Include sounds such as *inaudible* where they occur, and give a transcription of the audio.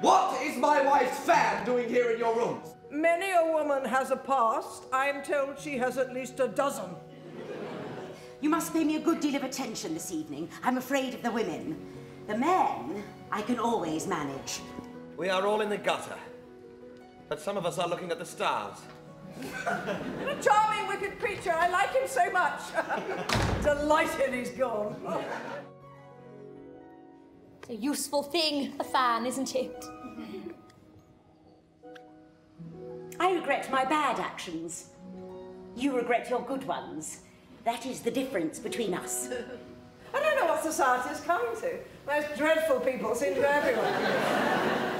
What is my wife's fan doing here in your rooms? Many a woman has a past. I'm told she has at least a dozen. You must pay me a good deal of attention this evening. I'm afraid of the women. The men, I can always manage. We are all in the gutter. But some of us are looking at the stars. A charming, wicked creature. I like him so much. *laughs* Delighted he's gone. It's a useful thing, a fan, isn't it? I regret my bad actions. You regret your good ones. That is the difference between us. I don't know what society is coming to. Most dreadful people seem to go everywhere.